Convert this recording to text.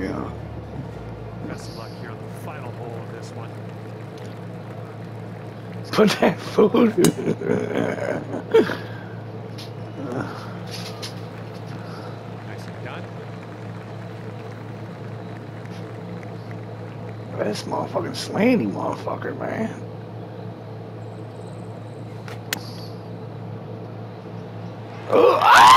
Yeah. Best of luck here on the final hole of this one. Put that food. nice and done. This motherfucking slanty motherfucker, man. Oh, ah!